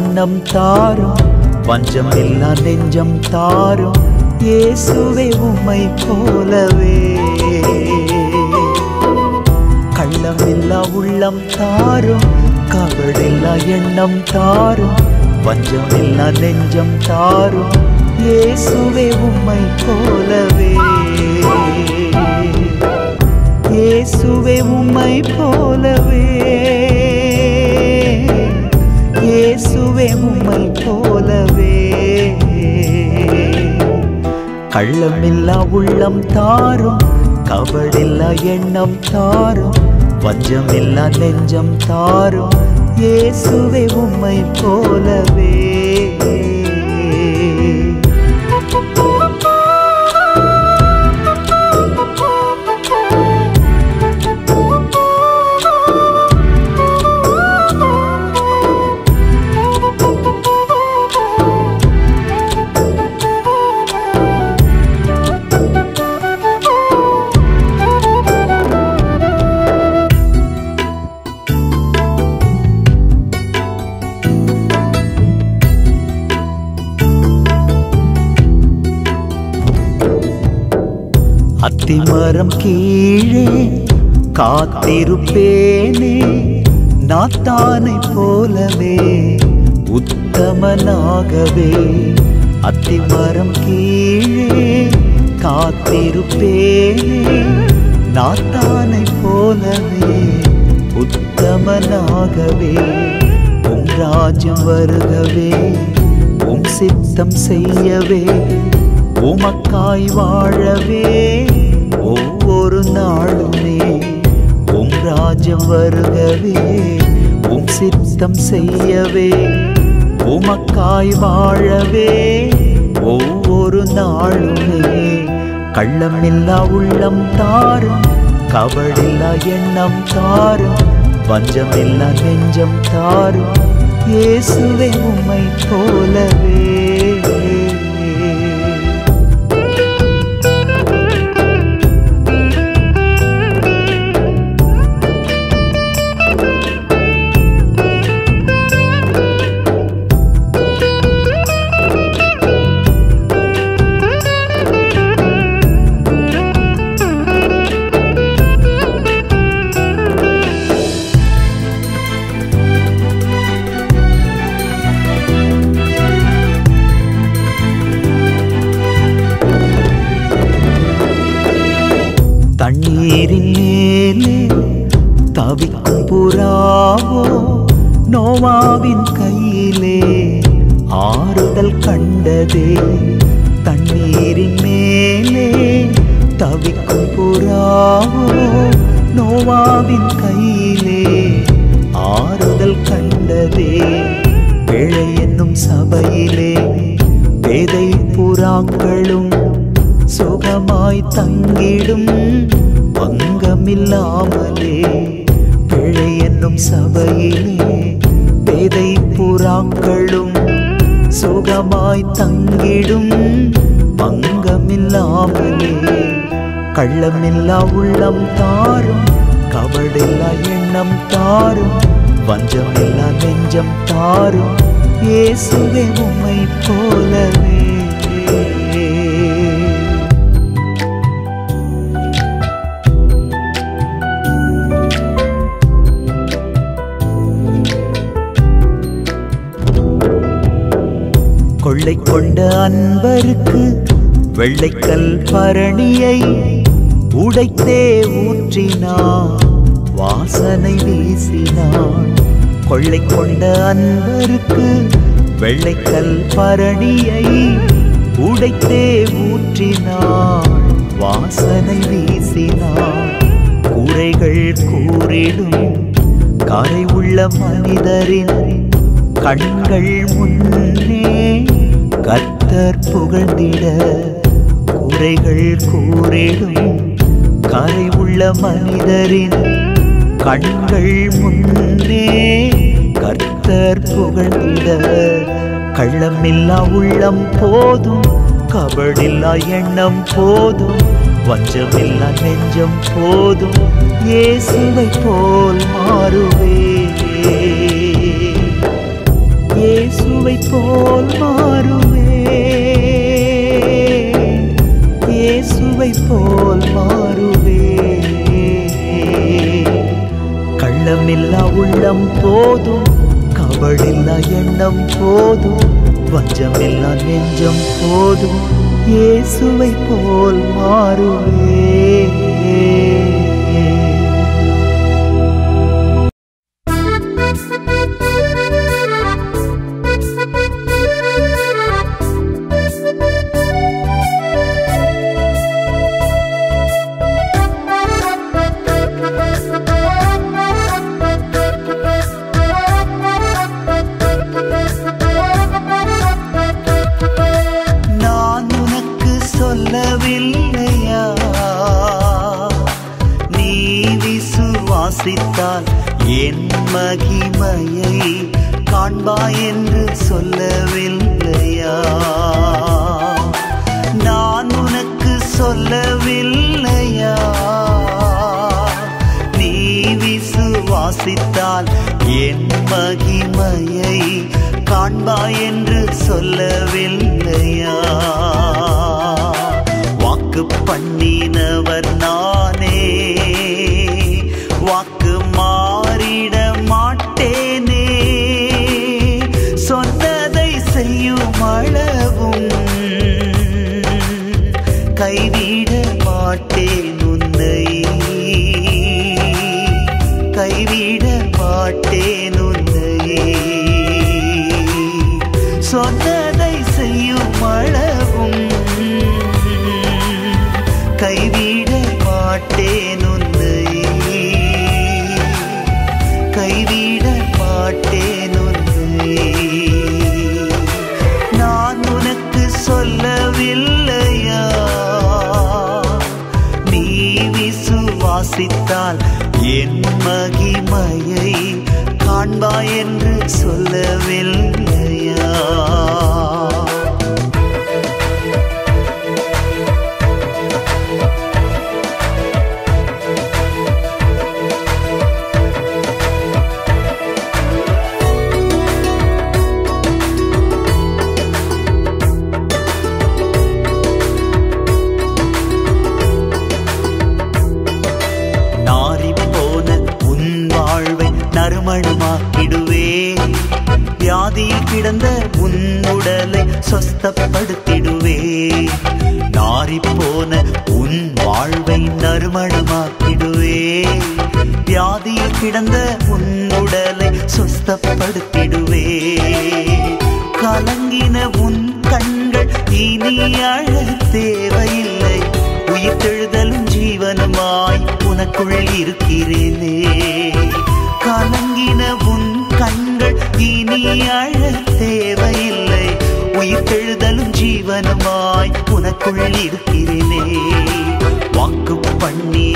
எண்ணம் தாரும். பஞ்சம் பஞ்சமில்லா நெஞ்சம் தாரும். இயேசுவே உம்மை போலவே. கள்ளமில்லா உள்ளம் தாரும். கபடில்லா எண்ணம் தாரும். பஞ்சம் பஞ்சமில்லா நெஞ்சம் தாரும். இயேசுவே உம்மை போலவே. இயேசுவே உம்மை போலவே. இயேசுவே உம்மை போலவே. கள்ளமில்லா உள்ளம் தாரும் கபடில்லா எண்ணம் தாரும் வஞ்சமில்லா நெஞ்சம் தாரும் இயேசுவே உம்மை போலவே. அத்திமரம் கீழே காத்திருப்பேனே நாத்தானை போலவே உத்தமனாகவே. அத்திமரம் கீழே காத்திருப்பேனே நாத்தானை போலவே உத்தமனாகவே. உம் ராஜ்யம் வருகவே உம் சித்தம் செய்யவே உமக்காய் வாழவே. ஒரு நாளுமே உம் ராஜ்யம் வருகவே உம் சித்தம் செய்யவே உமக்காய் வாழவே ஒவ்வொரு நாளுமே. கள்ளமில்லா உள்ளம் தாரும் கபடில்லா எண்ணம் தாரும் பஞ்சமில்லா நெஞ்சம் தாரும் இயேசுவே உம்மை போலவே. காதல் கண்டதே. தண்ணீரின் மேலே தவிக்கும் புறாவோ நோவாவின் கையிலே ஆறுதல் கண்டதே. பிழை என்னும் சபையிலே பேதை புறாக்களும் சுகமாய் தங்கிடும் பங்கமில்லாமலே பிழை என்னும் சபையிலே பேதை புறாக்களும் சுகமாய் தங்கிடும் பங்கமில்லாமலே கள்ளமில்லா உள்ளம் தாரும் கவடில்லா எண்ணம் தாரும் வஞ்சமில்லா நெஞ்சம் தாரும் இயேசுவே உம்மை போலவே. கொள்ளை கொண்ட அன்பருக்கு வெள்ளைக்கல் பரணியை உடைத்தே ஊற்றினான். வாசனை வீசினான். கொள்ளை கொண்ட அன்பருக்கு வெள்ளைக்கல் பரணியை உடைத்தே ஊற்றினான். வாசனை வீசினான். கூரைகள் கூறிடும் கரை உள்ள மனிதரின் கண்கள் முன் கத்தர் புகழ்ந்திட குறைகள் கூறிடும். கரை உள்ள மனிதரின் கண்கள் முன்னே கர்த்தர் புகழ்ந்திட. கள்ளமில்லா உள்ளம் போதும் கபடில்லா எண்ணம் போதும் வஞ்சமில்லா நெஞ்சம் போதும் இயேசுவை போல் மாறுவே. இயேசுவை போல் மாறுவே. இயேசுவை போல் மாறுவே. கள்ளமில்லா உள்ளம் போதும் கபடில்லா எண்ணம் போதும் வஞ்சமில்லா நெஞ்சம் போதும் இயேசுவை போல் மாறுவே. மகிமையை காண்பாய் என்று சொல்லவில்லையா? வாக்கு பண்ணி விசுவாசித்தால் என் மகிமையை காண்பாய் என்று சொல்லவில்லையா? கிடந்த உன் உடலை சொஸ்தப்படுத்திடுவே. கலங்கின உன் கண்கள் இனி அழ தேவையில்லை. உயிர்த்தெழுதலும் ஜீவனுமாய் உனக்குள் இருக்கிறேனே. கலங்கின உன் கண்கள் இனி அழ தேவையில்லை. உயிர்த்தெழுதலும் ஜீவனுமாய் உனக்குள் இருக்கிறேனே. வாக்கு பண்ணி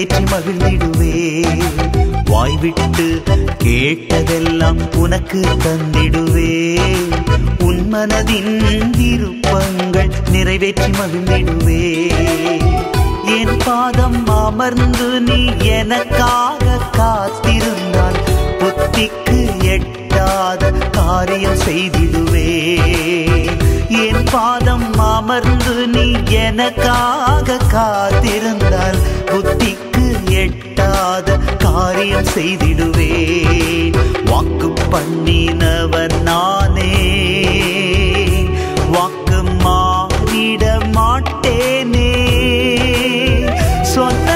நிறைவேற்றி மகிழ்ந்திடுவே. வாய்விட்டு கேட்டதெல்லாம் உனக்கு தந்திடுவே. உன் மனதின் விருப்பங்கள் நிறைவேற்றி மகிழ்ந்திடுவே. என் பாதம் அமர்ந்து நீ எனக்காக காத்திருந்தால் புத்திக்கு எட்டாத காரியம் செய்திடுவே. என் பாதம் அமர்ந்து நீ எனக்காக காத்திருந்தால் புத்திக்கு எட்டாத காரியம் செய்திடுவேன். வாக்கு பண்ணினவர் நானே. வாக்கு மாறிட மாட்டேனே. சொன்ன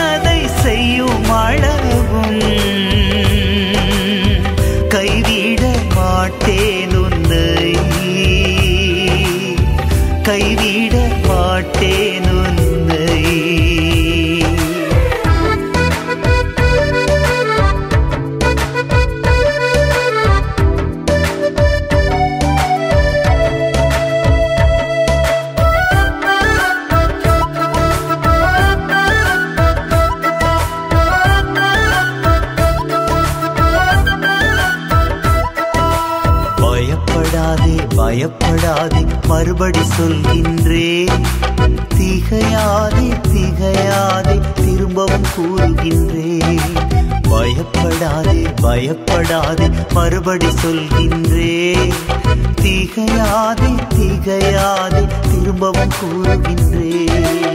பயப்படாதே மறுபடி சொல்கின்றே திகையாதே திகையாதே திரும்பவும் கூறுகின்றேன்.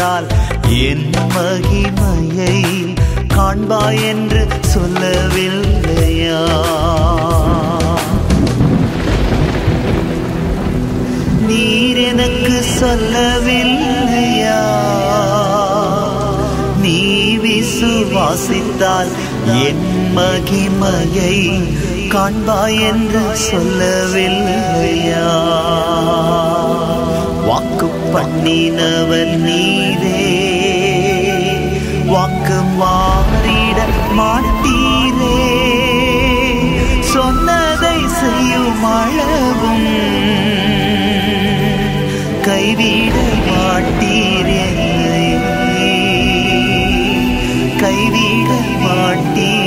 விசுவாசித்தால் என் மகிமையை காண்பாய் என்று சொல்லவில்லையா? நீர் எனக்கு சொல்லவில்லையா? நீ விசுவாசித்தால் என் மகிமையை காண்பாய் என்று சொல்லவில்லையா? வாக்கு பண்ணினவன் நீ வாக்கு மாறிட மாட்டீரே. சொன்னதை செய்யும் அளவும் கைவிட மாட்டீரே. கைவிட மாட்டீரே.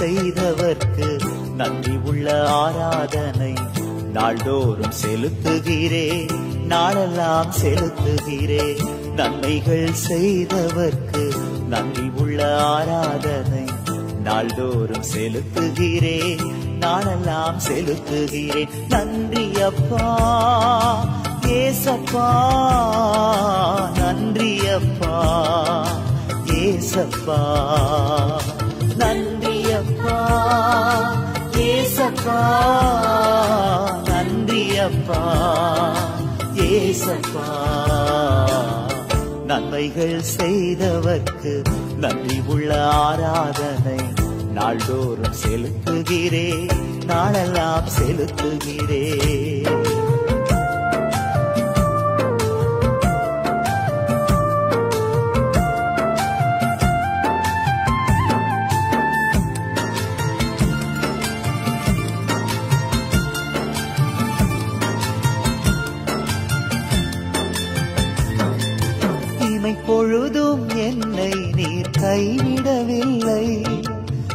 செய்தவர்க்கு நன்றி உள்ள ஆராதனை. நாள்தோறும் செலுத்துகிறே நாளெல்லாம் செலுத்துகிறே. நன்மைகள் செய்தவர்க்கு நன்றி உள்ள ஆராதனை. நாள்தோறும் செலுத்துகிறேன் நாளெல்லாம் செலுத்துகிறேன் நன்றி அப்பா ஏசப்பா நன்றி அப்பா ஏசப்பா. ஏசப்பா நன்றி அப்பா ஏசப்பா. நன்மைகள் செய்தவர்க்கு நன்றி உள்ள ஆராதனை. நாள்தோறும் செலுத்துகிறேன் நாளெல்லாம் செலுத்துகிறேன் பொழுதும் என்னை நீர் கைவிடவில்லை.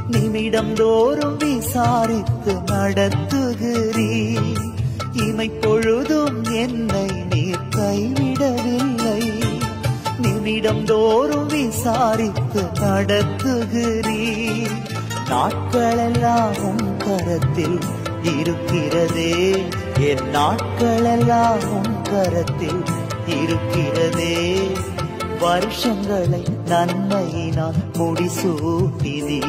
நிமிடம் தோறும் விசாரித்து நடத்துகிறீ இமை பொழுதும் என்னை நீர் கைவிடவில்லை. நிமிடம் தோறும் விசாரித்து நடத்துகிறீ நாட்களெல்லாம் உன் கரத்தில் இருக்கிறதே. என் நாட்களெல்லாம் உன் கரத்தில் இருக்கிறதே. வருஷங்களை நன்மையினால் முடிசூட்டிதி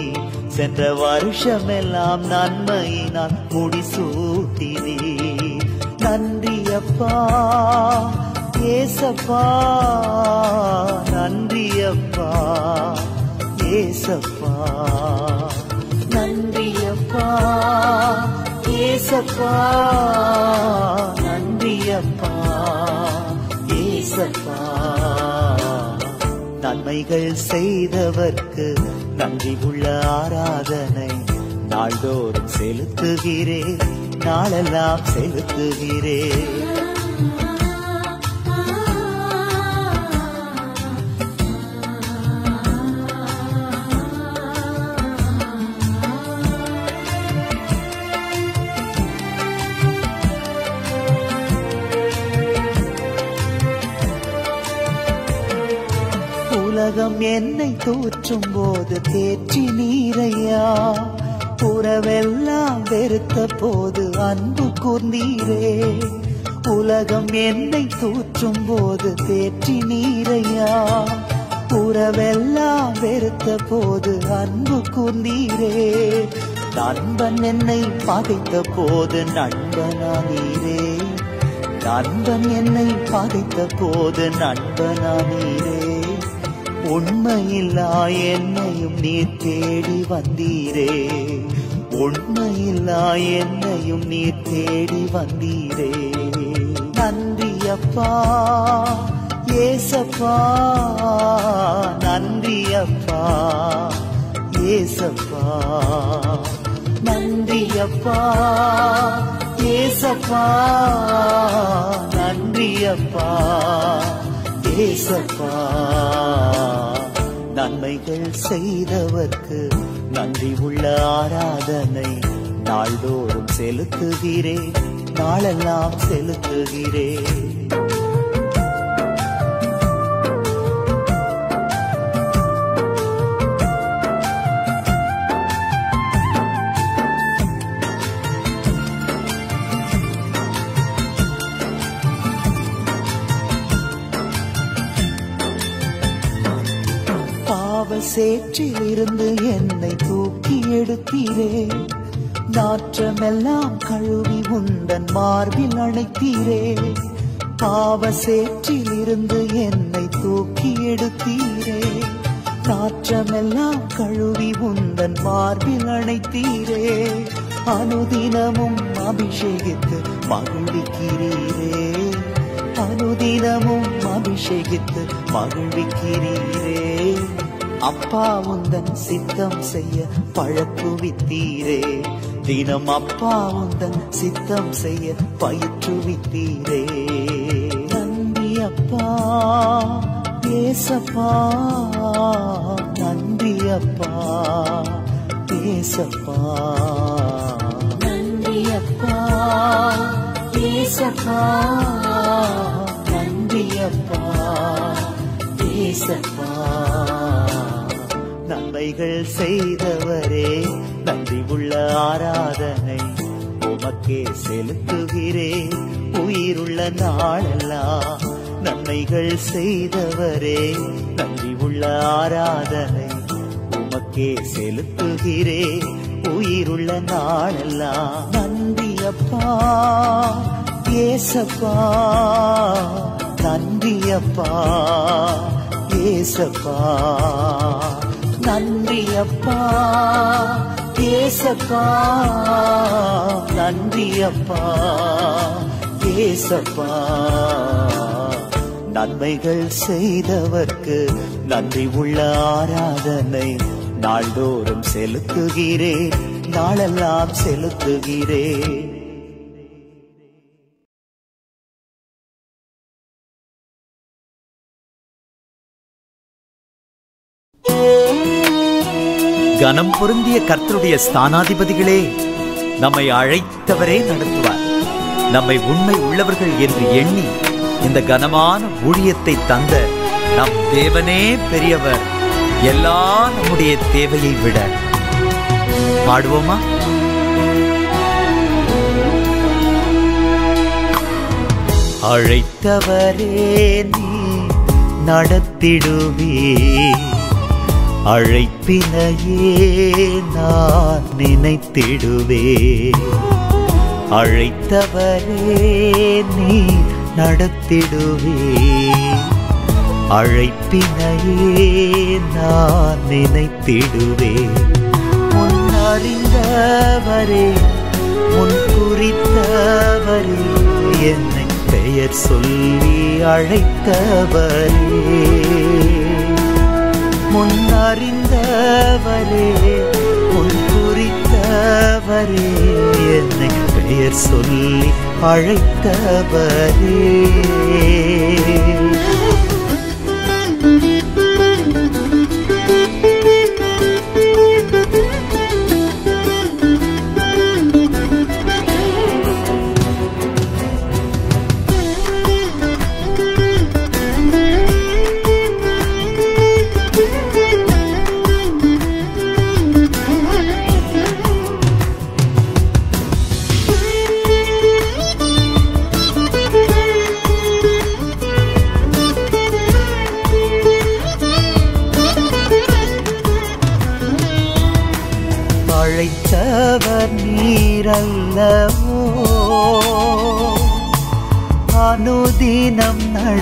சென்ற வருஷமெல்லாம் நன்மையினால் முடிசூட்டிதி நன்றி அப்பா ஏசப்பா நன்றி அப்பா ஏசப்பா. நன்றி அப்பா ஏசப்பா நன்றி அப்பா ஏசப்பா. நன்மைகள் செய்தவர்க்கு நன்றி உள்ள ஆராதனை. நாள்தோறும் செலுத்துகிறேன் நாளெல்லாம் செலுத்துகிறேன். தூற்றும் போது தேற்றி நீரையா? புறவெல்லாம் வெறுத்த போது அன்பு கூர்ந்தீரே. உலகம் என்னை தூற்றும் போது தேற்றி நீரையா? புறவெல்லாம் வெறுத்த போது அன்பு கூர்ந்தீரே. நண்பன் என்னை பகைத்த போது நண்பனானீரே. நண்பன் என்னை பகைத்த போது நண்பனானீரே. உண்மையில்லா என்னையும் நீர் தேடி வந்தீரே. உண்மையில்லா என்னையும் நீர் தேடி வந்தீரே. நன்றியப்பா ஏசப்பா நன்றியப்பா ஏசப்பா. நன்றியப்பா ஏசப்பா நன்றியப்பா. ஏசப்பா நன்மைகள் செய்தவர்க்கு நன்றி உள்ள ஆராதனை. நாள்தோறும் செலுத்துகிறேன். நாளெல்லாம் செலுத்துகிறேன். சேற்றிலிருந்து என்னை தூக்கி எடுத்தீரே. நாற்றமெல்லாம் கழுவி உந்தன் மார்பில் அணைத்தீரே. பாவ சேற்றிலிருந்து என்னை தூக்கி எடுத்தீரே. நாற்றமெல்லாம் கழுவி உந்தன் மார்பில் அணைத்தீரே. அனுதினமும் அபிஷேகித்து மகிழ்விக்கிறீரே. அனுதினமும் அபிஷேகித்து மகிழ்விக்கிறீரே. அப்பா உந்தன் சித்தம் செய்ய பழக்குவித்தீரே தினம் அப்பா உந்தன் சித்தம் செய்ய பயிற்றுவித்தீரே நன்றி அப்பா பேசப்பா நன்றி அப்பா பேசப்பா நன்றி அப்பா பேசப்பா நன்றி அப்பா பேசப்பா இவைகள் செய்தவரே நன்றி உள்ள ஆராதனை உமக்கே செலுத்துகிறேன் உயிருள்ள நாளெல்லாம் நன்மைகள் செய்தவரே நன்றி உள்ள ஆராதனை உமக்கே செலுத்துகிறேன் உயிருள்ள நாளெல்லாம் நன்றி அப்பா ஏசப்பா நன்றி அப்பா ஏசப்பா. நன்றி அப்பா ஏசப்பா நன்றி அப்பா ஏசப்பா. நன்மைகள் செய்தவர்க்கு நன்றி உள்ள ஆராதனை. நாள்தோறும் செலுத்துகிறேன் நாளெல்லாம் செலுத்துகிறேன். கனம் பொருந்திய கர்த்தருடைய ஸ்தானாதிபதிகளே நம்மை அழைத்தவரே நடத்துவார். நம்மை உண்மை உள்ளவர்கள் என்று எண்ணி இந்த கனமான ஊழியத்தை தந்த நம் தேவனே பெரியவர் எல்லா நம்முடைய தேவையை விட. பாடுவோமா? அழைத்தவரே நீ நடத்திடுவே அழைப்பினையே நான் நினைத்திடுவே. அழைத்தவரே நீ நடத்திடுவே. அழைப்பினையே நான் நினைத்திடுவே. முன் அறிந்தவரே முன் குறித்தவரே என்னை பெயர் சொல்லி அழைத்தவரே. முன் அறிந்தவரே முன் குறித்தவரே என்னை பெயர் சொல்லி அழைத்தவரே.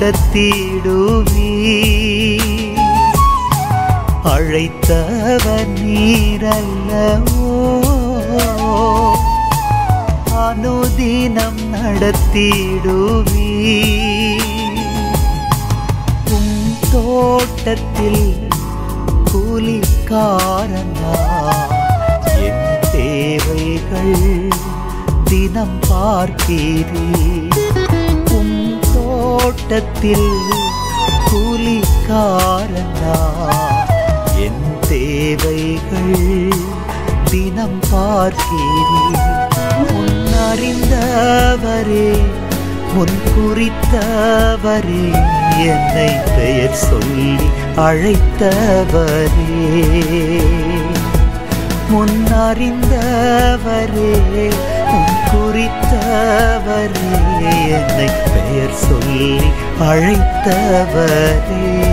நடத்திடுவீ அழைத்தவர் நீரல்லவோ? அனுதினம் நடத்திடுவீ உம் தோட்டத்தில் கூலிக்காரனா என் தேவைகள் தினம் பார்க்கிறீ தோட்டத்தில் கூலிக்காரனா? என் தேவைகள் தினம் பார்க்கிறேன் முன் அறிந்தவரே முன் குறித்தவரே என்னை பெயர் சொல்லி அழைத்தவரே. முன்னறிந்தவரே குறித்தவரே என்னை பெயர் சொல்லி அழைத்தவரே.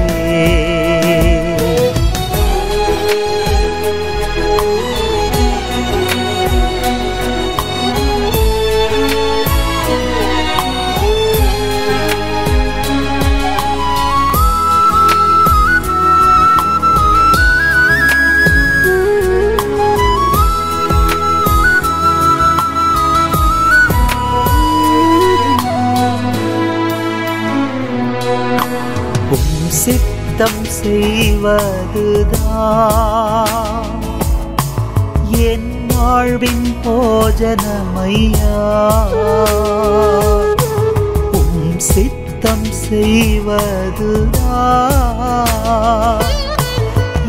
செய்வதுதான். என் வாழ்வின் போஜனமையா? உம் சித்தம் செய்வதுதான்.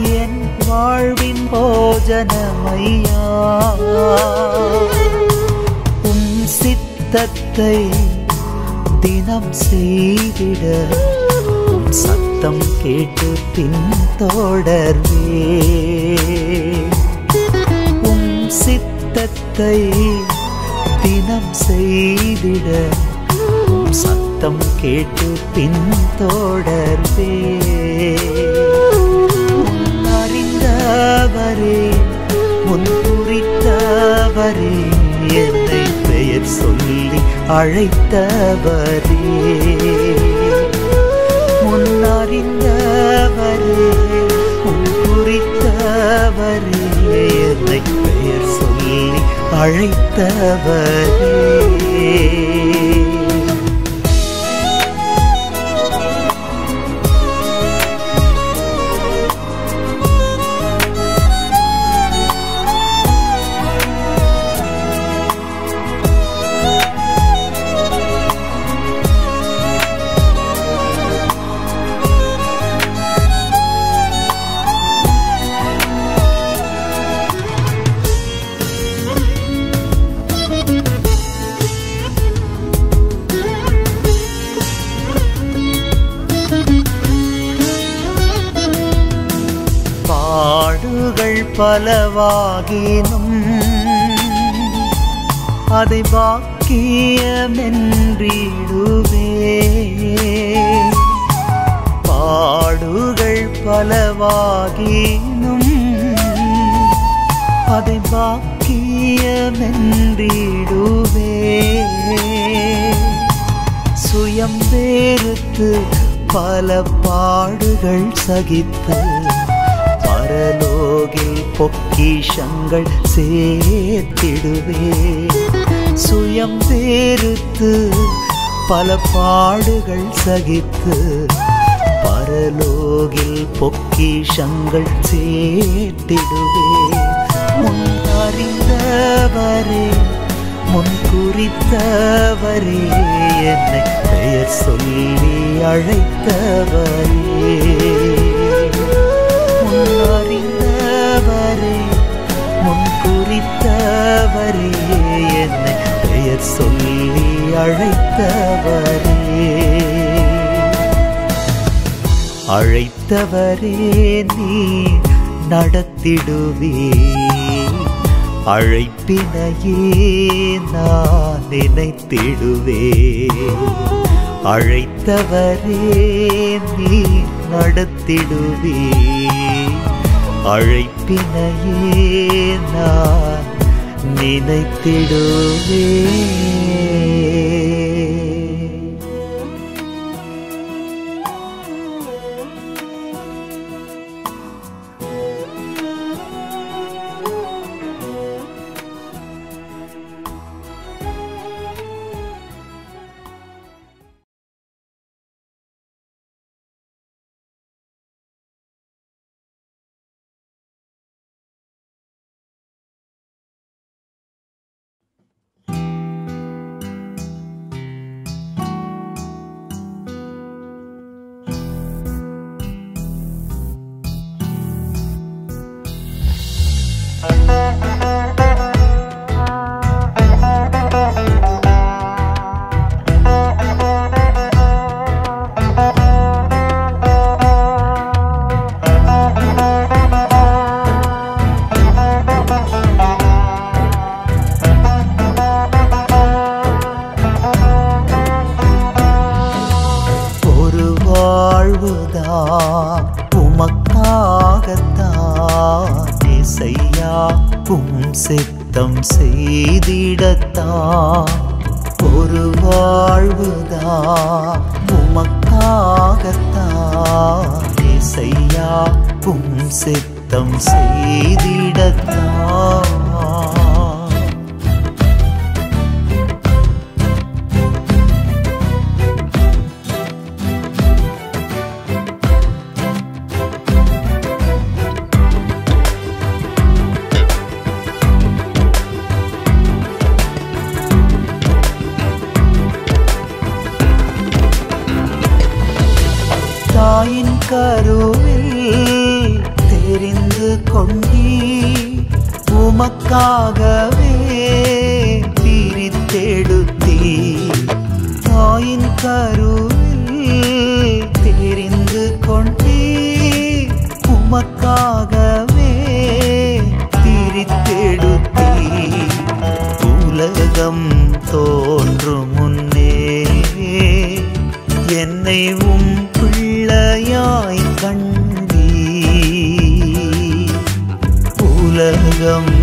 என் வாழ்வின் போஜனமையா? உம் சித்தத்தை தினம் செய்திட சத்தம் கேட்டு பின் தொடர்வே. உம் சித்தத்தை தினம் செய்திட உம் சத்தம் கேட்டு பின் தொடர்வே. அறிந்தவரே முன் குறித்தவரே என்னை பெயர் சொல்லி அழைத்தவரே. அறிந்தவரே உன் குறித்தவரே என்னை பெயர் சொல்லி அழைத்தவரே. ஆகினும் அதை பாக்கியமென்றிடுவே பாடுகள் பலவாகினும் அதை பாக்கியமென்றிடுவே சுயம் வேறுத்து பல பாடுகள் சகித்து பரலோகில் பொக்கிஷங்கள் சேர்த்திடுவே சுயம் வேறுத்து பல பாடுகள் சகித்து பரலோகில் பொக்கிஷங்கள் சேர்த்திடுவே முன் அறிந்தவரே முன் குறித்தவரே என்னை பெயர் சொல்லி அழைத்தவரே அறிந்தவரே முன் குறித்தவரே என்னை பெயர் சொல்லி அழைத்தவரே. அழைத்தவரே நீ நடத்திடுவே அழைப்பினையே நான் நினைத்திடுவே அழைத்தவரே நீ நடத்திடுவே அழைப்பினையே நான் நினைத்திடுவேன். உமக்காகத்தான் செய்யா உம் சித்தம் செய்திடத்தான். உலகம்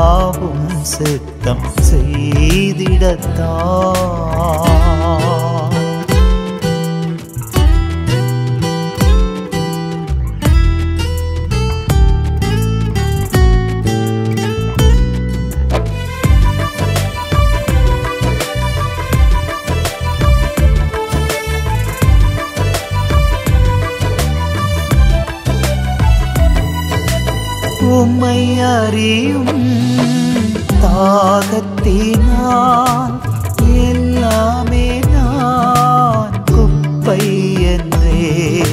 யாவும் சித்தம் செய்திடத்தான். உம்மை அறியும் தாகத்தினால் எல்லாமே நான் குப்பை என்றே.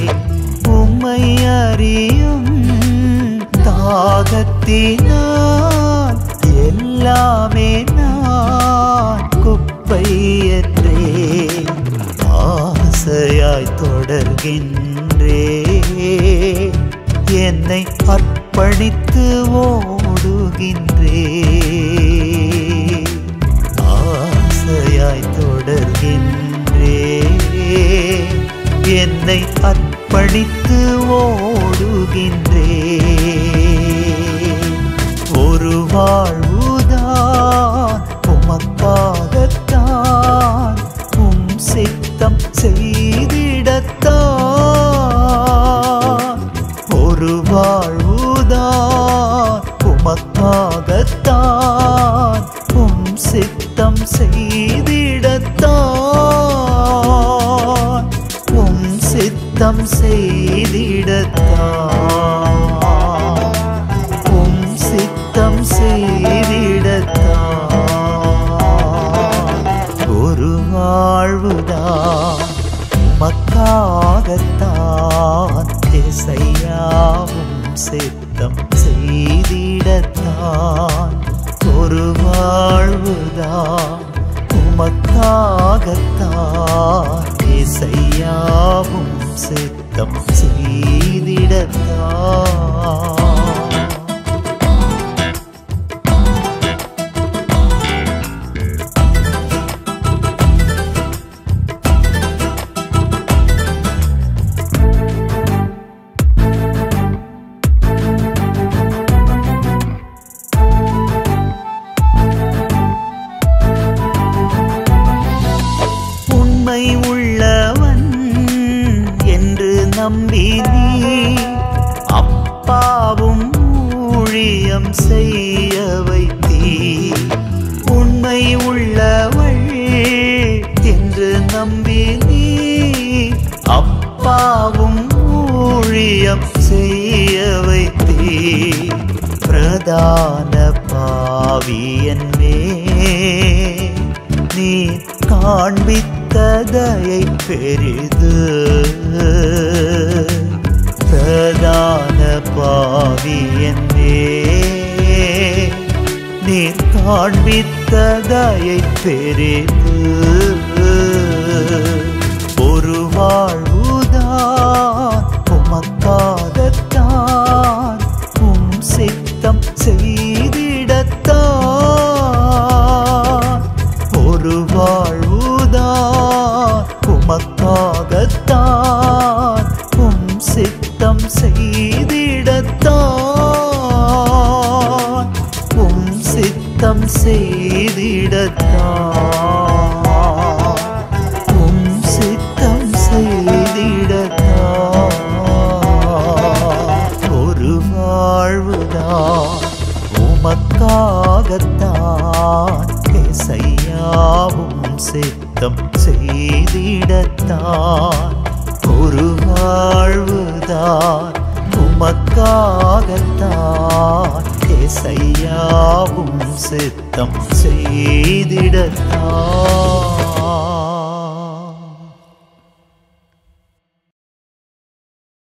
உம்மை அறியும் தாகத்தினால் எல்லாமே நான் குப்பை என்றே. ஆசையாய் தொடர்கின்றே. என்னை அர்ப்பணித்து என்னை அர்ப்பணித்து ஓடுகின்றே. பெரிது ஒரு வாழ்வுதான் உமக்காகத்தான் உம் சித்தம் செய்திடத்தான். ஒரு வாழ்வுதான் உமக்காகத்தான் உம் சித்தம் செய்திடத்தான். உம் சித்தம் செய் செய்திடத்தான் ஒரு வாழ்வுதான் உமக்காகத்தான் இசையாவும் சித்தம் செய்திடத்தான்